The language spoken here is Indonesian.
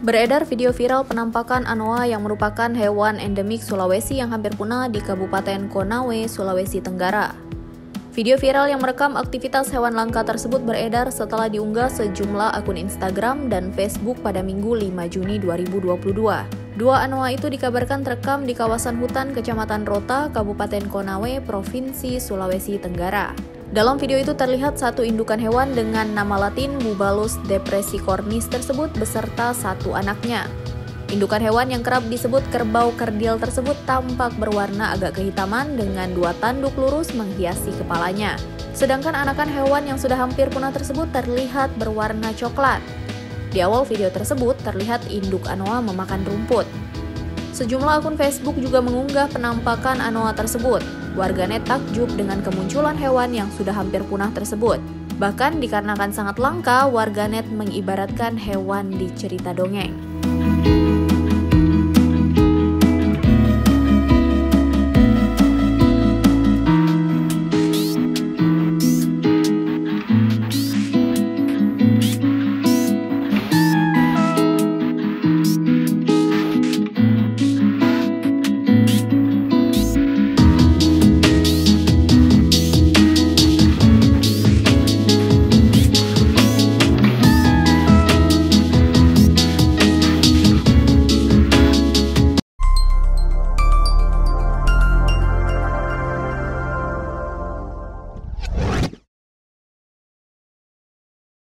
Beredar video viral penampakan anoa yang merupakan hewan endemik Sulawesi yang hampir punah di Kabupaten Konawe, Sulawesi Tenggara. Video viral yang merekam aktivitas hewan langka tersebut beredar setelah diunggah sejumlah akun Instagram dan Facebook pada Minggu 5 Juni 2022. Dua anoa itu dikabarkan terekam di kawasan hutan Kecamatan Rota, Kabupaten Konawe, Provinsi Sulawesi Tenggara. Dalam video itu terlihat satu indukan hewan dengan nama latin Bubalus depressicornis tersebut beserta satu anaknya. Indukan hewan yang kerap disebut kerbau kerdil tersebut tampak berwarna agak kehitaman dengan dua tanduk lurus menghiasi kepalanya. Sedangkan anakan hewan yang sudah hampir punah tersebut terlihat berwarna coklat. Di awal video tersebut terlihat induk anoa memakan rumput. Sejumlah akun Facebook juga mengunggah penampakan anoa tersebut. Warganet takjub dengan kemunculan hewan yang sudah hampir punah tersebut. Bahkan dikarenakan sangat langka, warganet mengibaratkan hewan di cerita dongeng.